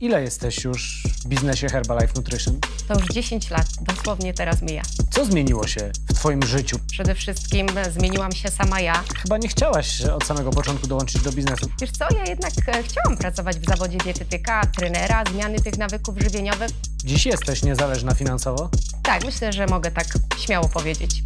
Ile jesteś już w biznesie Herbalife Nutrition? To już 10 lat, dosłownie teraz mija. Co zmieniło się w Twoim życiu? Przede wszystkim zmieniłam się sama ja. Chyba nie chciałaś od samego początku dołączyć do biznesu. Wiesz co, ja jednak e, chciałam pracować w zawodzie dietetyka, trenera, zmiany tych nawyków żywieniowych. Dziś jesteś niezależna finansowo? Tak, myślę, że mogę tak śmiało powiedzieć.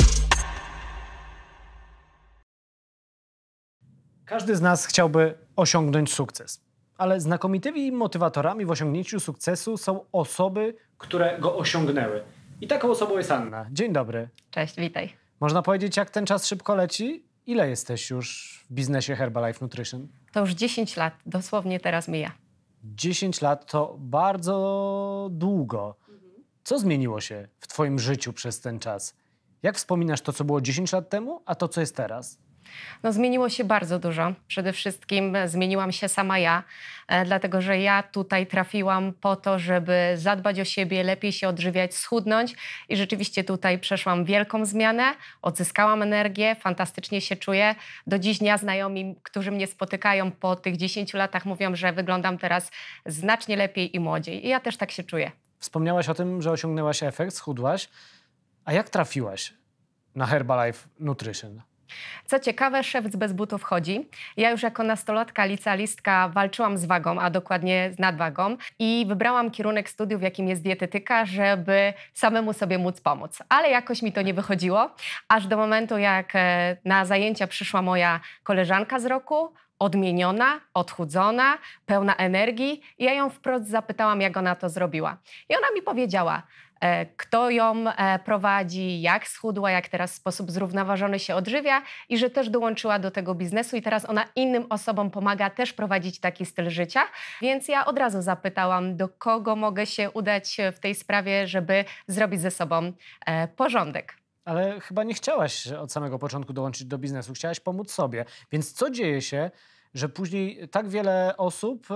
Każdy z nas chciałby osiągnąć sukces. Ale znakomitymi motywatorami w osiągnięciu sukcesu są osoby, które go osiągnęły. I taką osobą jest Anna. Dzień dobry. Cześć, witaj. Można powiedzieć, jak ten czas szybko leci? Ile jesteś już w biznesie Herbalife Nutrition? To już 10 lat, dosłownie teraz mija. 10 lat to bardzo długo. Co zmieniło się w Twoim życiu przez ten czas? Jak wspominasz to, co było 10 lat temu, a to, co jest teraz? No, zmieniło się bardzo dużo. Przede wszystkim zmieniłam się sama ja, e, dlatego że ja tutaj trafiłam po to, żeby zadbać o siebie, lepiej się odżywiać, schudnąć i rzeczywiście tutaj przeszłam wielką zmianę, odzyskałam energię, fantastycznie się czuję. Do dziś dnia znajomi, którzy mnie spotykają po tych 10 latach mówią, że wyglądam teraz znacznie lepiej i młodziej i ja też tak się czuję. Wspomniałaś o tym, że osiągnęłaś efekt, schudłaś. A jak trafiłaś na Herbalife Nutrition? Co ciekawe, szewc bez butów chodzi. Ja już jako nastolatka, licealistka walczyłam z wagą, a dokładnie z nadwagą i wybrałam kierunek studiów, jakim jest dietetyka, żeby samemu sobie móc pomóc. Ale jakoś mi to nie wychodziło, aż do momentu, jak e, na zajęcia przyszła moja koleżanka z roku, odmieniona, odchudzona, pełna energii. I ja ją wprost zapytałam, jak ona to zrobiła. I ona mi powiedziała, E, kto ją e, prowadzi, jak schudła, jak teraz w sposób zrównoważony się odżywia i że też dołączyła do tego biznesu i teraz ona innym osobom pomaga też prowadzić taki styl życia. Więc ja od razu zapytałam, do kogo mogę się udać w tej sprawie, żeby zrobić ze sobą e, porządek. Ale chyba nie chciałaś od samego początku dołączyć do biznesu, chciałaś pomóc sobie. Więc co dzieje się, że później tak wiele osób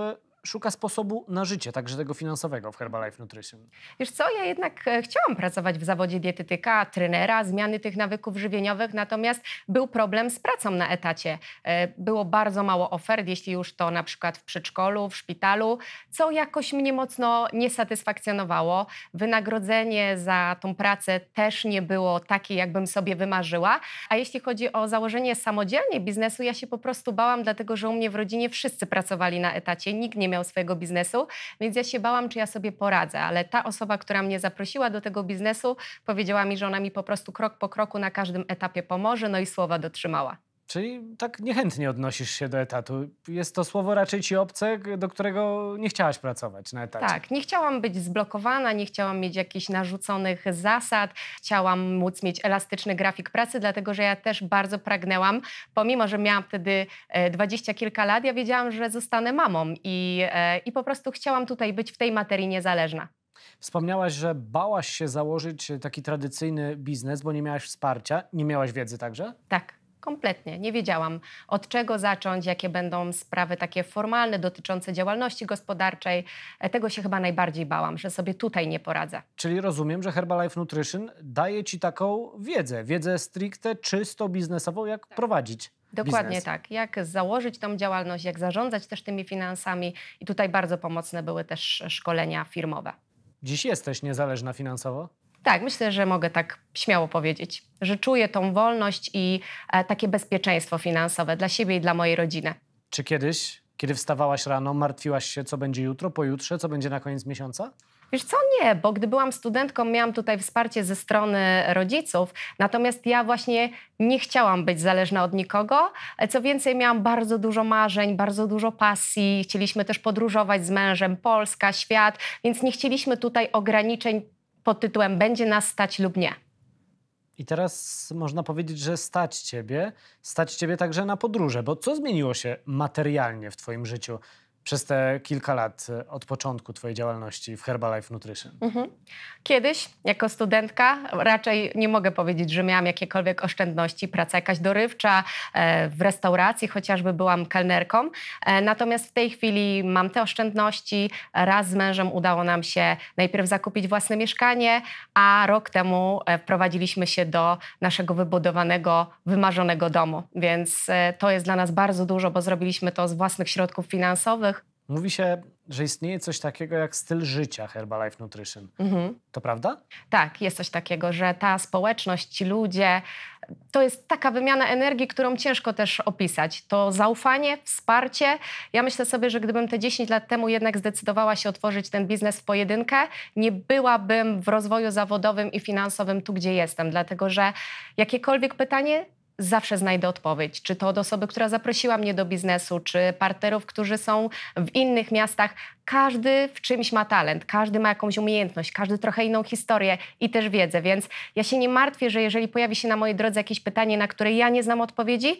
szuka sposobu na życie, także tego finansowego w Herbalife Nutrition? Wiesz co, ja jednak e, chciałam pracować w zawodzie dietetyka, trenera, zmiany tych nawyków żywieniowych, natomiast był problem z pracą na etacie. E, było bardzo mało ofert, jeśli już to na przykład w przedszkolu, w szpitalu, co jakoś mnie mocno nie satysfakcjonowało. Wynagrodzenie za tą pracę też nie było takie, jakbym sobie wymarzyła. A jeśli chodzi o założenie samodzielnie biznesu, ja się po prostu bałam, dlatego że u mnie w rodzinie wszyscy pracowali na etacie, nikt nie miał miał swojego biznesu, więc ja się bałam, czy ja sobie poradzę, ale ta osoba, która mnie zaprosiła do tego biznesu, powiedziała mi, że ona mi po prostu krok po kroku na każdym etapie pomoże, no i słowa dotrzymała. Czyli tak niechętnie odnosisz się do etatu. Jest to słowo raczej ci obce, do którego nie chciałaś pracować na etacie. Tak, nie chciałam być zblokowana, nie chciałam mieć jakichś narzuconych zasad, chciałam móc mieć elastyczny grafik pracy, dlatego że ja też bardzo pragnęłam, pomimo, że miałam wtedy e, dwadzieścia kilka lat, ja wiedziałam, że zostanę mamą i, e, i po prostu chciałam tutaj być w tej materii niezależna. Wspomniałaś, że bałaś się założyć taki tradycyjny biznes, bo nie miałaś wsparcia. Nie miałaś wiedzy także? Tak. Kompletnie. Nie wiedziałam od czego zacząć, jakie będą sprawy takie formalne dotyczące działalności gospodarczej. E, tego się chyba najbardziej bałam, że sobie tutaj nie poradzę. Czyli rozumiem, że Herbalife Nutrition daje ci taką wiedzę, wiedzę stricte, czysto biznesową, jak tak. prowadzić. Dokładnie biznes. tak. Jak założyć tą działalność, jak zarządzać też tymi finansami. I tutaj bardzo pomocne były też szkolenia firmowe. Dziś jesteś niezależna finansowo? Tak, myślę, że mogę tak śmiało powiedzieć, że czuję tą wolność i e, takie bezpieczeństwo finansowe dla siebie i dla mojej rodziny. Czy kiedyś, kiedy wstawałaś rano, martwiłaś się, co będzie jutro, pojutrze, co będzie na koniec miesiąca? Wiesz co, nie, bo gdy byłam studentką, miałam tutaj wsparcie ze strony rodziców, natomiast ja właśnie nie chciałam być zależna od nikogo. Co więcej, miałam bardzo dużo marzeń, bardzo dużo pasji. Chcieliśmy też podróżować z mężem, Polska, świat, więc nie chcieliśmy tutaj ograniczeń pod tytułem Będzie nas stać lub nie. I teraz można powiedzieć, że stać ciebie, stać ciebie także na podróże, bo co zmieniło się materialnie w twoim życiu? Przez te kilka lat e, od początku Twojej działalności w Herbalife Nutrition? Mhm. Kiedyś, jako studentka, raczej nie mogę powiedzieć, że miałam jakiekolwiek oszczędności, praca jakaś dorywcza, e, w restauracji chociażby byłam kelnerką. E, natomiast w tej chwili mam te oszczędności. Raz z mężem udało nam się najpierw zakupić własne mieszkanie, a rok temu wprowadziliśmy się do naszego wybudowanego, wymarzonego domu. Więc to jest dla nas bardzo dużo, bo zrobiliśmy to z własnych środków finansowych Mówi się, że istnieje coś takiego jak styl życia Herbalife Nutrition. Mhm. To prawda? Tak, jest coś takiego, że ta społeczność, ci ludzie, to jest taka wymiana energii, którą ciężko też opisać. To zaufanie, wsparcie. Ja myślę sobie, że gdybym te 10 lat temu jednak zdecydowała się otworzyć ten biznes w pojedynkę, nie byłabym w rozwoju zawodowym i finansowym tu, gdzie jestem, dlatego że jakiekolwiek pytanie zawsze znajdę odpowiedź. Czy to od osoby, która zaprosiła mnie do biznesu, czy partnerów, którzy są w innych miastach. Każdy w czymś ma talent, każdy ma jakąś umiejętność, każdy trochę inną historię i też wiedzę, więc ja się nie martwię, że jeżeli pojawi się na mojej drodze jakieś pytanie, na które ja nie znam odpowiedzi,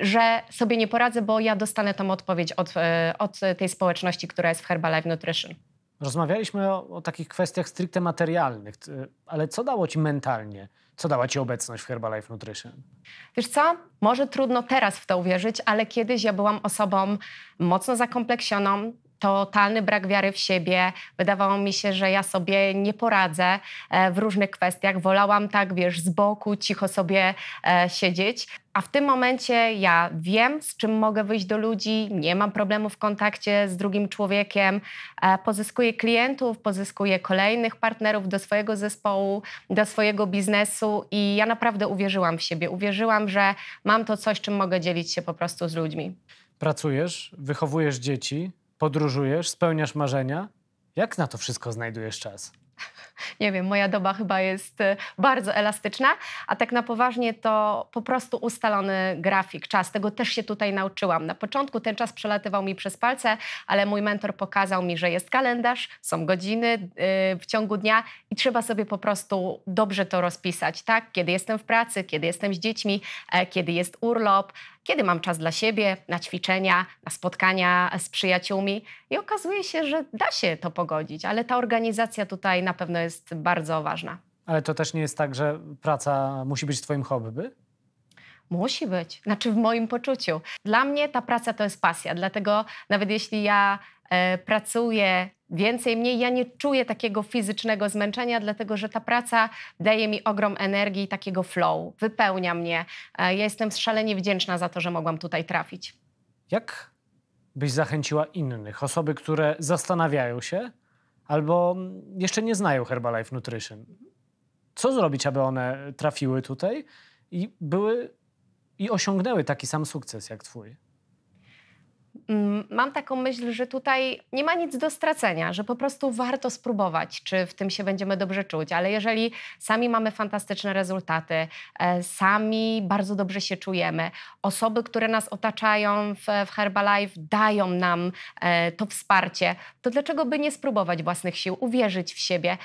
że sobie nie poradzę, bo ja dostanę tą odpowiedź od, e, od tej społeczności, która jest w Herbalife Nutrition. Rozmawialiśmy o, o takich kwestiach stricte materialnych, ale co dało ci mentalnie? Co dała Ci obecność w Herbalife Nutrition? Wiesz co? Może trudno teraz w to uwierzyć, ale kiedyś ja byłam osobą mocno zakompleksioną, totalny brak wiary w siebie. Wydawało mi się, że ja sobie nie poradzę e, w różnych kwestiach. Wolałam tak, wiesz, z boku, cicho sobie e, siedzieć. A w tym momencie ja wiem, z czym mogę wyjść do ludzi, nie mam problemu w kontakcie z drugim człowiekiem, e, pozyskuję klientów, pozyskuję kolejnych partnerów do swojego zespołu, do swojego biznesu i ja naprawdę uwierzyłam w siebie. Uwierzyłam, że mam to coś, czym mogę dzielić się po prostu z ludźmi. Pracujesz, wychowujesz dzieci, podróżujesz, spełniasz marzenia. Jak na to wszystko znajdujesz czas? nie wiem, moja doba chyba jest e, bardzo elastyczna, a tak na poważnie to po prostu ustalony grafik, czas. Tego też się tutaj nauczyłam. Na początku ten czas przelatywał mi przez palce, ale mój mentor pokazał mi, że jest kalendarz, są godziny yy, w ciągu dnia i trzeba sobie po prostu dobrze to rozpisać, tak? Kiedy jestem w pracy, kiedy jestem z dziećmi, e, kiedy jest urlop, kiedy mam czas dla siebie, na ćwiczenia, na spotkania z przyjaciółmi. I okazuje się, że da się to pogodzić, ale ta organizacja tutaj na pewno jest bardzo ważna. Ale to też nie jest tak, że praca musi być Twoim hobby? Musi być, znaczy w moim poczuciu. Dla mnie ta praca to jest pasja, dlatego nawet jeśli ja e, pracuję więcej, mniej, ja nie czuję takiego fizycznego zmęczenia, dlatego że ta praca daje mi ogrom energii i takiego flow, wypełnia mnie. E, ja jestem szalenie wdzięczna za to, że mogłam tutaj trafić. Jak byś zachęciła innych, osoby, które zastanawiają się albo jeszcze nie znają Herbalife Nutrition? Co zrobić, aby one trafiły tutaj i były i osiągnęły taki sam sukces jak twój? Mm, mam taką myśl, że tutaj nie ma nic do stracenia, że po prostu warto spróbować, czy w tym się będziemy dobrze czuć. Ale jeżeli sami mamy fantastyczne rezultaty, e, sami bardzo dobrze się czujemy, osoby, które nas otaczają w, Herbalife dają nam e, to wsparcie, to dlaczego by nie spróbować własnych sił, uwierzyć w siebie?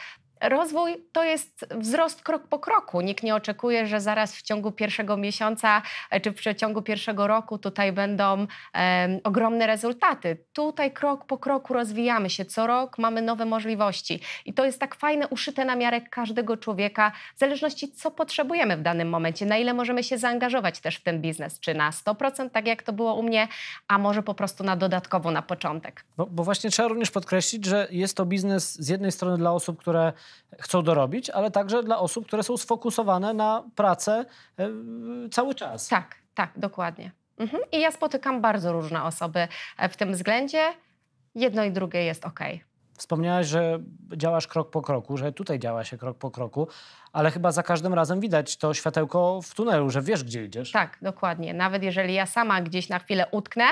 Rozwój to jest wzrost krok po kroku. Nikt nie oczekuje, że zaraz w ciągu pierwszego miesiąca e, czy w przeciągu pierwszego roku tutaj będą e, ogromne rezultaty. Tutaj krok po kroku rozwijamy się. Co rok mamy nowe możliwości. I to jest tak fajne, uszyte na miarę każdego człowieka, w zależności co potrzebujemy w danym momencie, na ile możemy się zaangażować też w ten biznes. Czy na 100%, tak jak to było u mnie, a może po prostu na dodatkowo na początek. Bo, bo właśnie trzeba również podkreślić, że jest to biznes z jednej strony dla osób, które chcą dorobić, ale także dla osób, które są sfokusowane na pracę e, cały czas. Tak, tak, dokładnie. Mhm. I ja spotykam bardzo różne osoby e, w tym względzie. Jedno i drugie jest ok. Wspomniałaś, że działasz krok po kroku, że tutaj działa się krok po kroku, ale chyba za każdym razem widać to światełko w tunelu, że wiesz, gdzie idziesz. Tak, dokładnie. Nawet jeżeli ja sama gdzieś na chwilę utknę,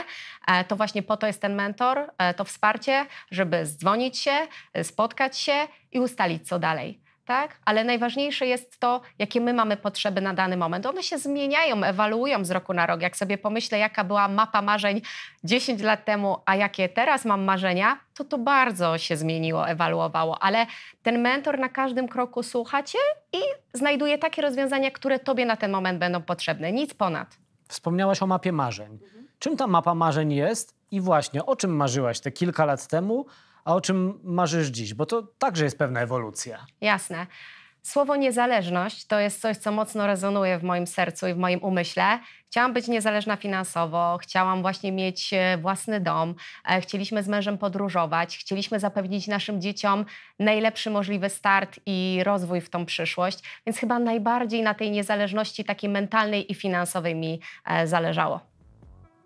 e, to właśnie po to jest ten mentor, e, to wsparcie, żeby zdzwonić się, spotkać się i ustalić, co dalej tak? Ale najważniejsze jest to, jakie my mamy potrzeby na dany moment. One się zmieniają, ewaluują z roku na rok. Jak sobie pomyślę, jaka była mapa marzeń 10 lat temu, a jakie teraz mam marzenia, to to bardzo się zmieniło, ewaluowało. Ale ten mentor na każdym kroku słucha cię i znajduje takie rozwiązania, które tobie na ten moment będą potrzebne. Nic ponad. Wspomniałaś o mapie marzeń. Mhm. Czym ta mapa marzeń jest i właśnie o czym marzyłaś te kilka lat temu, a o czym marzysz dziś? Bo to także jest pewna ewolucja. Jasne. Słowo niezależność to jest coś, co mocno rezonuje w moim sercu i w moim umyśle. Chciałam być niezależna finansowo, chciałam właśnie mieć e, własny dom, e, chcieliśmy z mężem podróżować, chcieliśmy zapewnić naszym dzieciom najlepszy możliwy start i rozwój w tą przyszłość, więc chyba najbardziej na tej niezależności takiej mentalnej i finansowej mi e, zależało.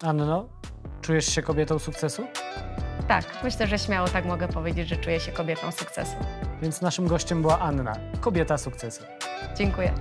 Anno, czujesz się kobietą sukcesu? Tak, myślę, że śmiało tak mogę powiedzieć, że czuję się kobietą sukcesu. Więc naszym gościem była Anna, kobieta sukcesu. Dziękuję.